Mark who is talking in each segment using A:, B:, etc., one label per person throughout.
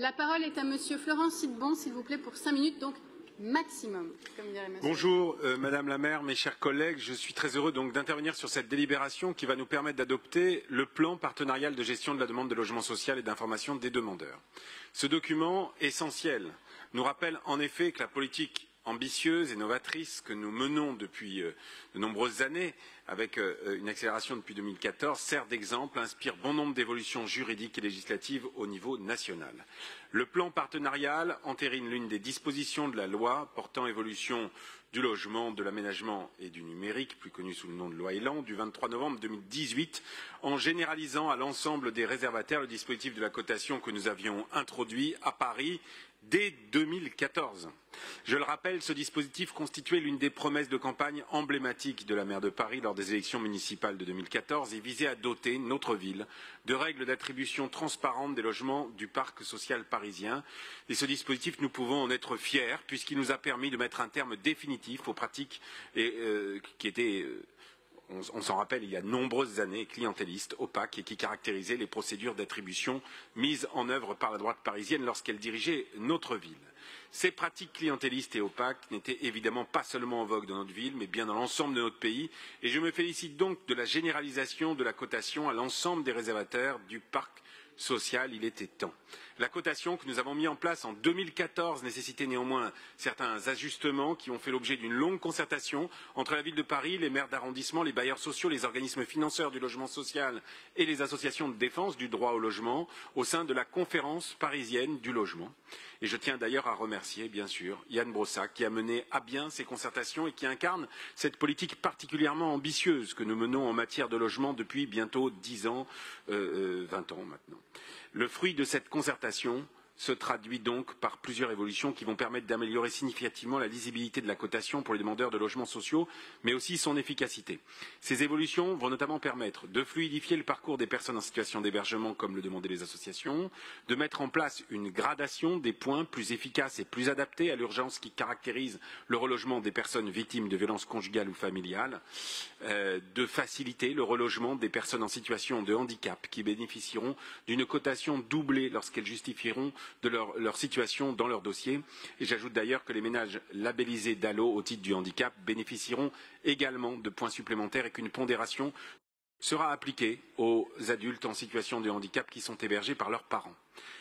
A: La parole est à Monsieur Florent Sidbon, s'il vous plaît, pour cinq minutes, donc maximum.
B: Bonjour euh, Madame la maire, mes chers collègues. Je suis très heureux d'intervenir sur cette délibération qui va nous permettre d'adopter le plan partenarial de gestion de la demande de logement social et d'information des demandeurs. Ce document essentiel nous rappelle en effet que la politique ambitieuse et novatrice que nous menons depuis euh, de nombreuses années, avec euh, une accélération depuis 2014, sert d'exemple, inspire bon nombre d'évolutions juridiques et législatives au niveau national. Le plan partenarial entérine l'une des dispositions de la loi portant évolution du logement, de l'aménagement et du numérique, plus connu sous le nom de loi Elan, du 23 novembre 2018, en généralisant à l'ensemble des réservataires le dispositif de la cotation que nous avions introduit à Paris dès 2014. Je le rappelle, ce dispositif constituait l'une des promesses de campagne emblématiques de la maire de Paris lors des élections municipales de 2014 et visait à doter notre ville de règles d'attribution transparentes des logements du parc social parisien. Et ce dispositif, nous pouvons en être fiers puisqu'il nous a permis de mettre un terme définitif aux pratiques euh, qui étaient euh, on, s'en rappelle, il y a de nombreuses années, clientélistes, opaques et qui caractérisaient les procédures d'attribution mises en œuvre par la droite parisienne lorsqu'elle dirigeait notre ville. Ces pratiques clientélistes et opaques n'étaient évidemment pas seulement en vogue dans notre ville, mais bien dans l'ensemble de notre pays, et je me félicite donc de la généralisation de la cotation à l'ensemble des réservataires du parc social, il était temps. La cotation que nous avons mise en place en 2014 nécessitait néanmoins certains ajustements qui ont fait l'objet d'une longue concertation entre la ville de Paris, les maires d'arrondissement, les bailleurs sociaux, les organismes financeurs du logement social et les associations de défense du droit au logement au sein de la conférence parisienne du logement. Et je tiens d'ailleurs à remercier, bien sûr, Yann Brossac qui a mené à bien ces concertations et qui incarne cette politique particulièrement ambitieuse que nous menons en matière de logement depuis bientôt dix ans, euh, euh, vingt ans maintenant. Le fruit de cette concertation concertation se traduit donc par plusieurs évolutions qui vont permettre d'améliorer significativement la lisibilité de la cotation pour les demandeurs de logements sociaux, mais aussi son efficacité. Ces évolutions vont notamment permettre de fluidifier le parcours des personnes en situation d'hébergement, comme le demandaient les associations, de mettre en place une gradation des points plus efficace et plus adaptée à l'urgence qui caractérise le relogement des personnes victimes de violences conjugales ou familiales, euh, de faciliter le relogement des personnes en situation de handicap qui bénéficieront d'une cotation doublée lorsqu'elles justifieront de leur, situation dans leur dossier. Et j'ajoute d'ailleurs que les ménages labellisés DALO au titre du handicap bénéficieront également de points supplémentaires et qu'une pondération sera appliquée aux adultes en situation de handicap qui sont hébergés par leurs parents.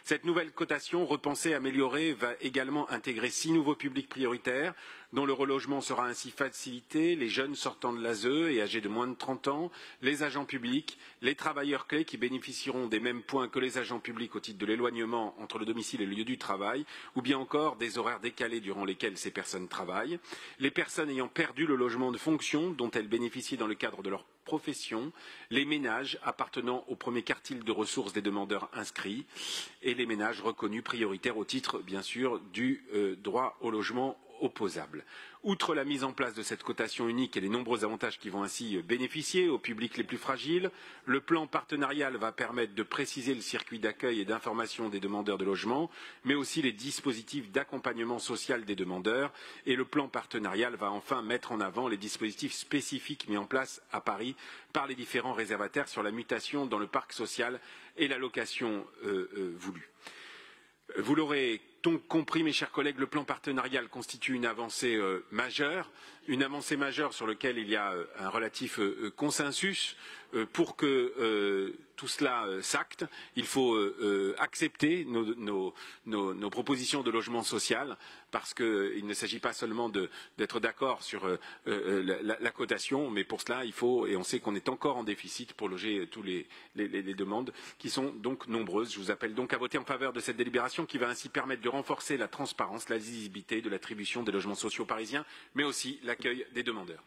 B: Cette nouvelle cotation repensée, améliorée, va également intégrer six nouveaux publics prioritaires dont le relogement sera ainsi facilité, les jeunes sortant de l'ASE et âgés de moins de 30 ans, les agents publics, les travailleurs clés qui bénéficieront des mêmes points que les agents publics au titre de l'éloignement entre le domicile et le lieu du travail, ou bien encore des horaires décalés durant lesquels ces personnes travaillent, les personnes ayant perdu le logement de fonction dont elles bénéficient dans le cadre de leur profession, les ménages appartenant au premier quartile de ressources des demandeurs inscrits et les ménages reconnus prioritaires au titre, bien sûr, du euh, droit au logement opposable. Outre la mise en place de cette cotation unique et les nombreux avantages qui vont ainsi bénéficier aux publics les plus fragiles, le plan partenarial va permettre de préciser le circuit d'accueil et d'information des demandeurs de logement, mais aussi les dispositifs d'accompagnement social des demandeurs. Et le plan partenarial va enfin mettre en avant les dispositifs spécifiques mis en place à Paris par les différents réservataires sur la mutation dans le parc social et la location euh, euh, voulue. Vous l'aurez donc compris, mes chers collègues, le plan partenarial constitue une avancée euh, majeure, une avancée majeure sur laquelle il y a euh, un relatif euh, consensus. Pour que tout cela s'acte, il faut accepter nos, propositions de logement social, parce qu'il ne s'agit pas seulement d'être d'accord sur la, cotation, mais pour cela, il faut, et on sait qu'on est encore en déficit pour loger tous les, les, les demandes, qui sont donc nombreuses. Je vous appelle donc à voter en faveur de cette délibération qui va ainsi permettre de renforcer la transparence, la lisibilité de l'attribution des logements sociaux parisiens, mais aussi l'accueil des demandeurs.